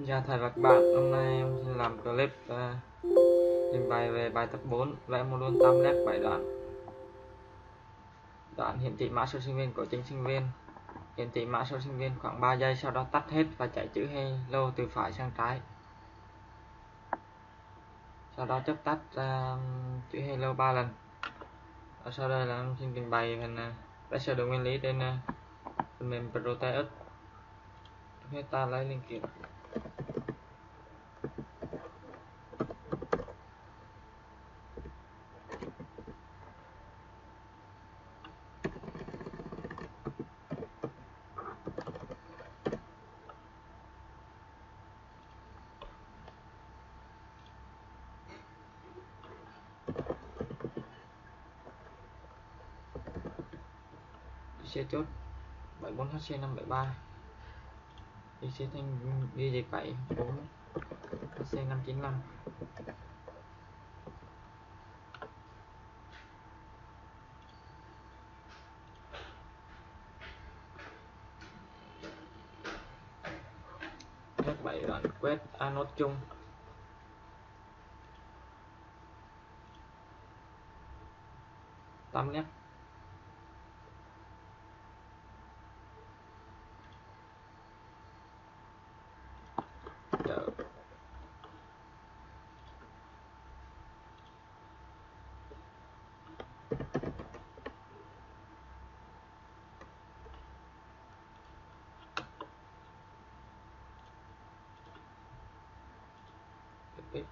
Xin chào thầy và các bạn, hôm nay em sẽ làm clip uh, trình bày về bài tập 4 vẽ mô đun tam giác 7 đoạn. Đoạn hiển thị mã số sinh viên của chính sinh viên. Hiển thị mã số sinh viên khoảng 3 giây sau đó tắt hết và chạy chữ hello từ phải sang trái. Sau đó chấp tắt uh, chữ hello 3 lần. Và sau đây là em xin trình bày phần uh, ờ, vẽ sơ đồ nguyên lý trên uh, phần mềm Proteus. Chúng ta lấy linh kiện. Xe chốt 74HC573 đi xe thanh, đi dịch 7 4 HC595 các bảy đoạn quét anode chung. Tám nét eh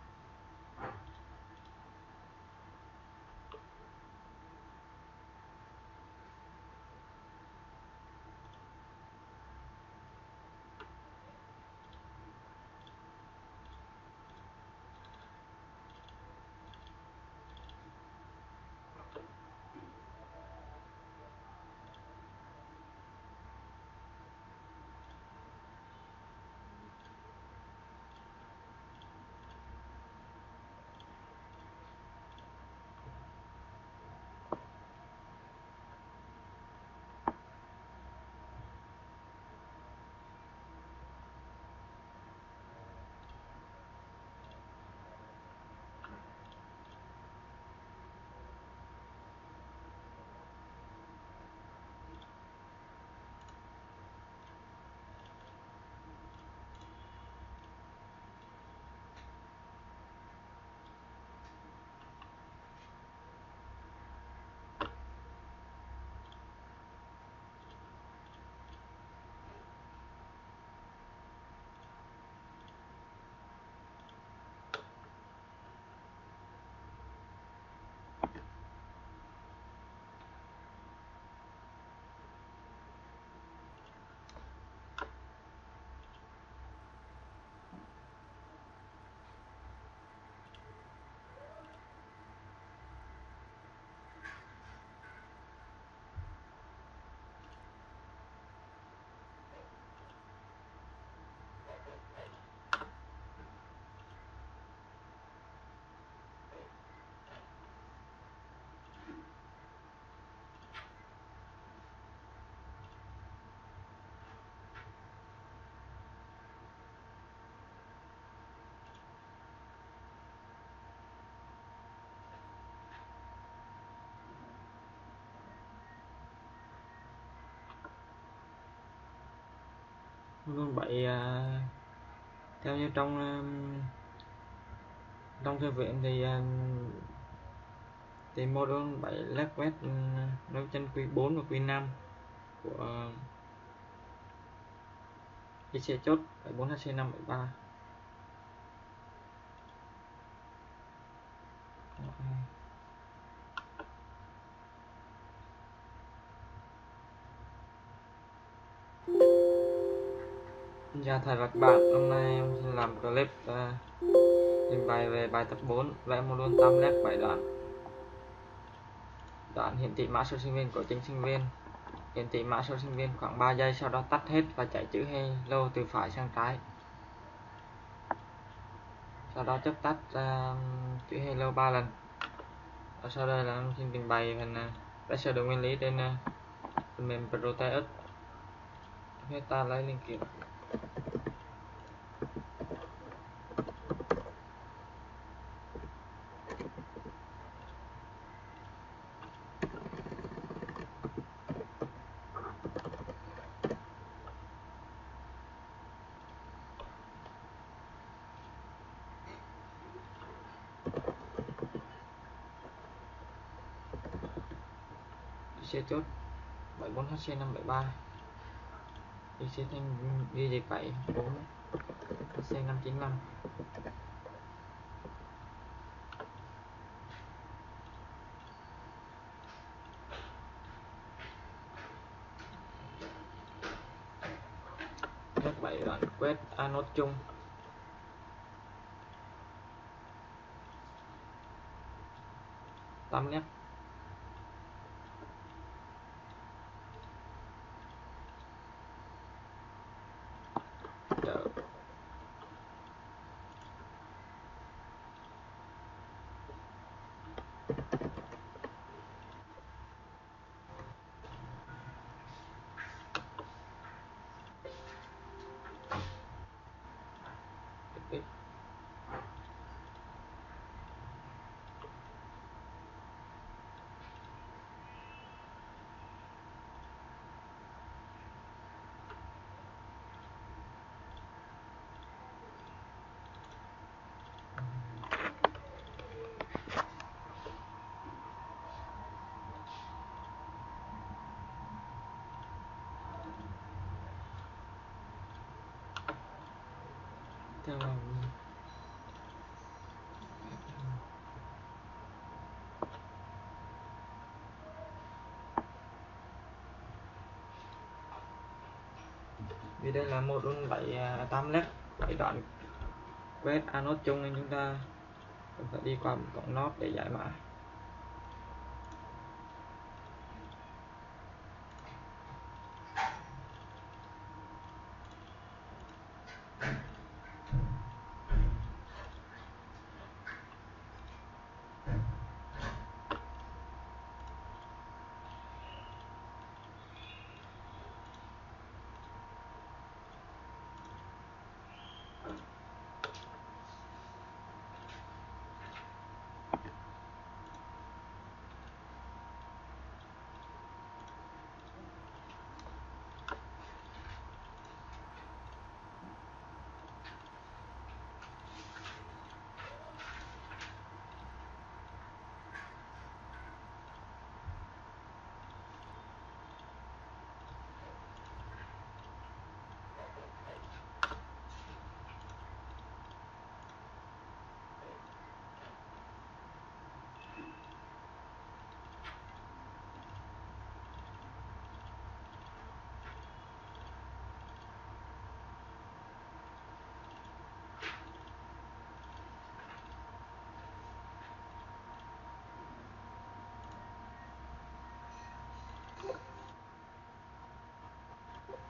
vậy à, theo như trong à, trong thư viện thì à, thì module 7 lát quét dấu chân Q4 và Q5 của IC chốt 74HC573 Xin thầy và các bạn, hôm nay em sẽ làm clip uh, trình bày về bài tập 4 vẽ module tam giác 7 đoạn. Đoạn hiển thị mã số sinh viên của chính sinh viên. Hiển thị mã số sinh viên khoảng 3 giây sau đó tắt hết và chạy chữ hello từ phải sang trái. Sau đó chấp tắt uh, chữ hello 3 lần. Và sau đây là em xin trình bày phần uh, vẽ sơ đồ nguyên lý trên uh, phần mềm Proteus. Chúng ta lấy linh kiện xe chốt 74 HC 573 đi xe thanh đi dây 7 4 HC 595 các bảy đoạn quét anode chung. Tám nét chợ Tiếp theo vì đây là một đun bảy à, tam tám led bảy đoạn quét anode chung nên chúng ta cần phải đi qua một cổng nốt để giải mã.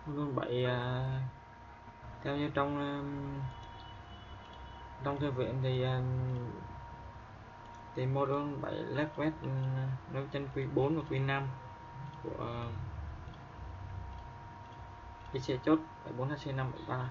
Vâng, luôn bảy à, theo như trong à, trong thư viện thì à, thì module 7 led web nó chân Q4 và Q5 của PC chốt 74HC573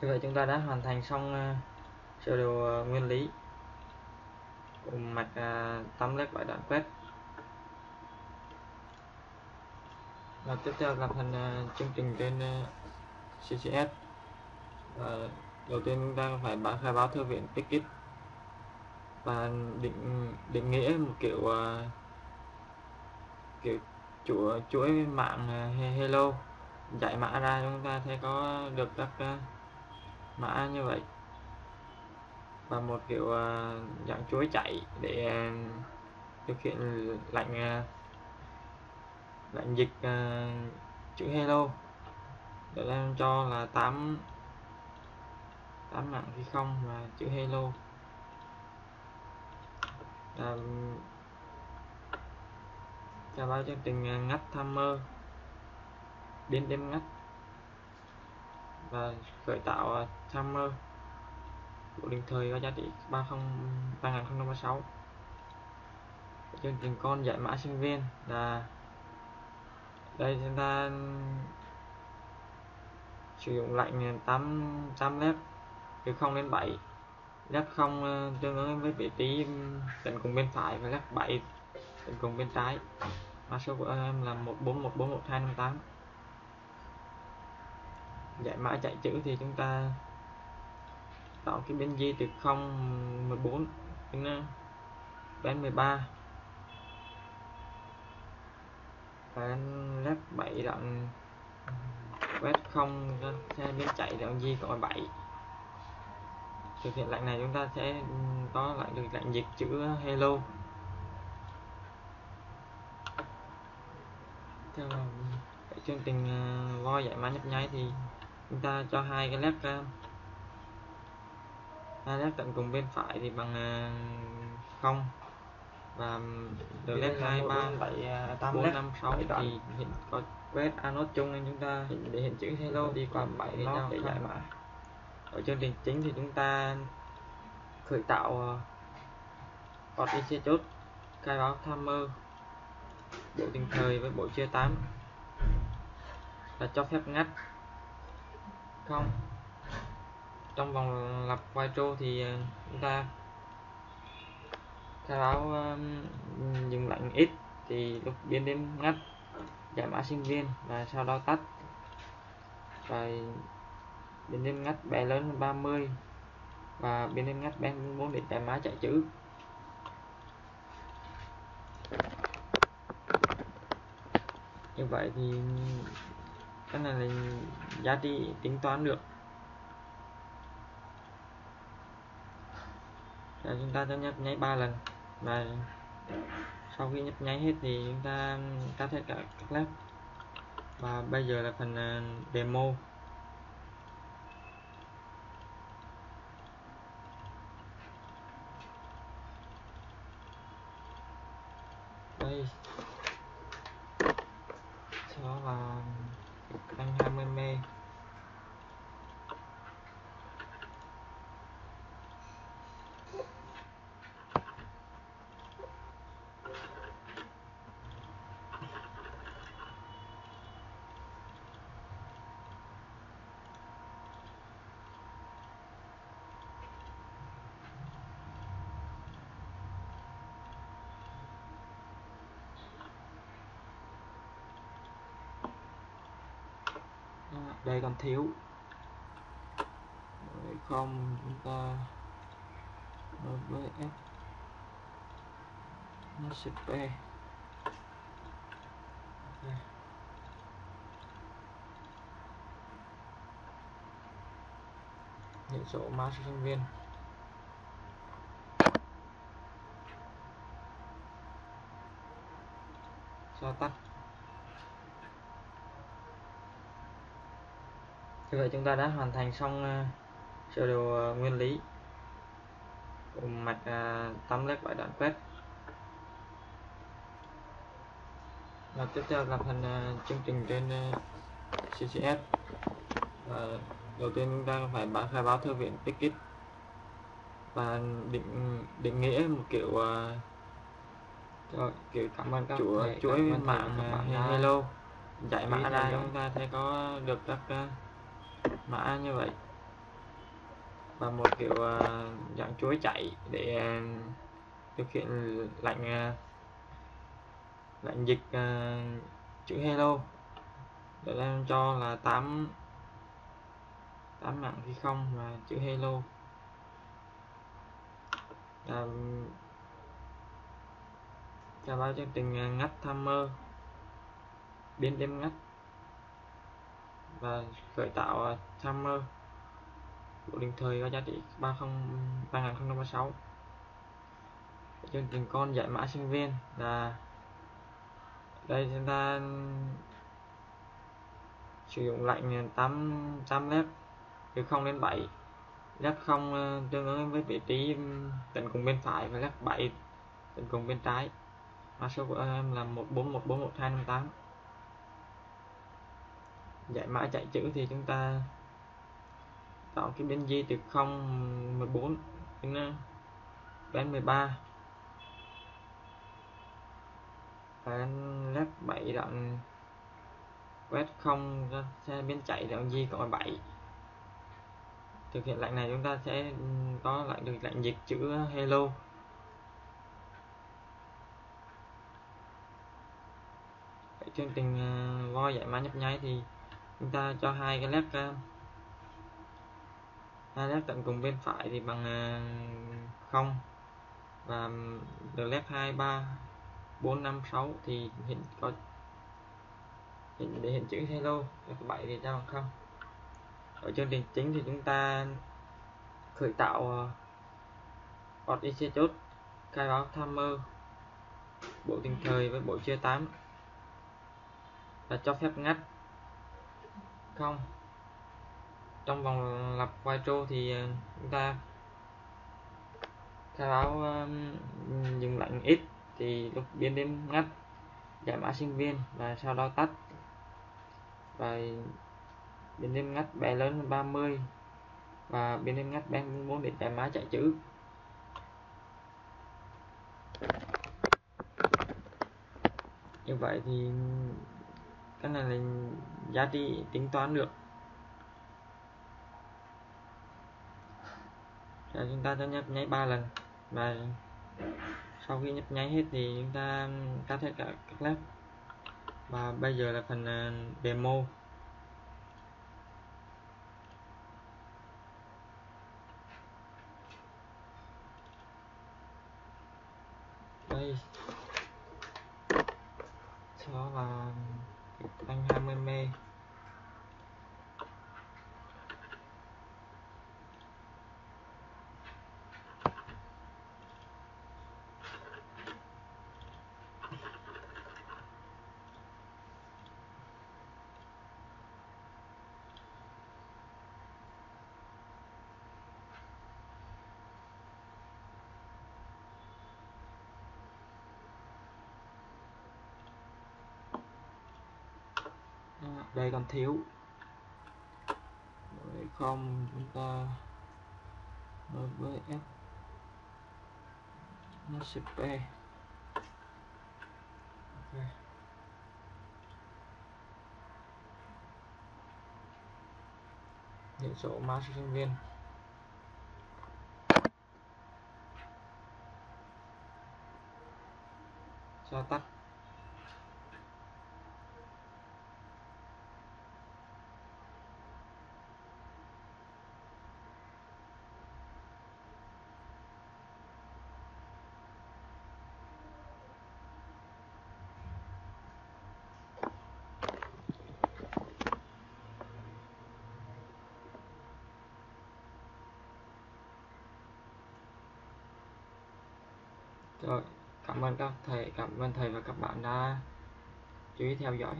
Như vậy chúng ta đã hoàn thành xong ờ, sơ đồ ờ, nguyên lý. Của mạch uh, tăm led bảy đoạn quét. Và tiếp theo là phần ờ, chương trình trên CCS và đầu tiên chúng ta phải báo khai báo thư viện ticket và định định nghĩa một kiểu kiểu chuỗi chuỗi mạng hello. Giải mã ra chúng ta sẽ có được các uh, mã như vậy. Và một kiểu uh, dạng chuối chạy để à, uh, thực hiện lệnh uh, à, lệnh dịch uh, chữ hello. Để làm cho là 8 8 mạng khi không và chữ hello. Uh, chào báo chương trình ngắt tham mơ biến đêm ngắt. Và khởi tạo timer bộ điện thời có giá trị 30 3036 chương trình con giải mã sinh viên là, đây chúng ta sử dụng lệnh 8 8 led từ 0 đến 7 led 0 tương ứng với vị trí tận cùng bên phải và led 7 tận cùng bên trái. Mã số của em là 14141258 giải mã chạy chữ thì chúng ta tạo cái biên di từ 0 14 đến đến 13 và led 7 đoạn web 0 xe biến chạy đoạn di cộng 7 thực hiện lệnh này chúng ta sẽ có lại được lệnh dịch chữ ờ, hello. Theo ờ, chương trình ờ, voi giải mã nhấp nháy thì chúng ta cho hai cái led hai tận cùng bên phải thì bằng không. Và từ led hai ba tám bốn năm sáu thì hiện có quét anode chung nên chúng ta để hiện chữ hello đi qua bảy để, để giải mã. Ở chương trình chính thì chúng ta khởi tạo cột IC chốt khai báo tham mơ bộ tình thời với bộ chia 8 là cho phép ngắt. Không trong vòng lặp quay trô thì ờ, chúng ta khai báo um, dừng lệnh ít thì lúc biến đến ngắt giải mã sinh viên và sau đó tắt. Và biến đến ngắt bé lớn hơn 30 và biến đến ngắt bé 4 để giải mã chạy chữ. Như vậy thì cái này là giá trị tính toán được. Rồi chúng ta sẽ nhấp nháy ba lần. Và sau khi nhấp nháy hết thì chúng ta tắt hết cả các lớp và bây giờ là phần à, demo đây đó là anh 20 mê đây còn thiếu. Không, chúng ta với f. Nó sẽ p. Hiện số mã số sinh viên. Sao tắt? Như vậy chúng ta đã hoàn thành xong uh, sơ đồ uh, nguyên lý. Của mạch tăm led bảy đoạn quét. Và tiếp theo là phần uh, chương trình trên CCS và đầu tiên chúng ta phải báo khai báo thư viện ticket và định định nghĩa một kiểu uh, cho kiểu cảm ơn các chuỗi chuỗi mạng hello. Giải mã ra chúng ta sẽ có được các uh, mã như vậy. Và một kiểu uh, dạng chuối chạy để uh, thực hiện lệnh uh, lệnh dịch uh, chữ hello. Để em cho là 8 8 mạng khi không và chữ hello. Là chào báo chương trình ngắt tham mơ. Biến đêm ngắt và khởi tạo ờ, timer. Bộ định thời có giá trị 30 3036 chương trình con giải mã sinh viên là đây, chúng ta sử dụng lệnh 8 8 led từ 0 đến 7 led 0 tương ứng với vị trí tận cùng bên phải và led 7 tận cùng bên trái. Mã số của em là 141411258 giải mã chạy chữ thì chúng ta tạo cái biên di từ 0 14 đến ờ, đến 13 bán left 7 đoạn quét 0 ra xe biên chạy đoạn di cộng 7 thực hiện lệnh này chúng ta sẽ có lại được lệnh dịch chữ ờ, hello. Vậy chương trình ờ, voi giải mã nhấp nháy thì chúng ta cho hai cái led ờ, hai led tận cùng bên phải thì bằng ờ, không. Và từ led hai, ba, bốn, năm, sáu thì hiện có hiện, để hiện chữ hello led bảy thì cho bằng không. Ở chương trình chính thì chúng ta khởi tạo ờ, bot IC chốt, khai báo tham mơ, bộ tình thời với bộ chia 8 và cho phép ngắt không? Trong vòng lặp quay trô thì ờ, chúng ta khai báo um, dừng lệnh ít thì lúc biến đến ngắt giải mã sinh viên và sau đó tắt. Và biến đến ngắt bé lớn hơn 30 và biến đến ngắt bé 44 để giải mã chạy chữ. Như vậy thì cái này là giá trị tính toán được. Rồi chúng ta sẽ nhấp nháy ba lần. Và sau khi nhấp nháy hết thì chúng ta cắt hết cả các lớp và bây giờ là phần à, demo. Đây. Đó là anh 20 mê. Đây còn thiếu. Đấy, không chúng ta đối với f. Nó cp okay. hiện số mã số sinh viên. Cho tắt? Rồi, cảm ơn các thầy, cảm ơn thầy và các bạn đã chú ý theo dõi.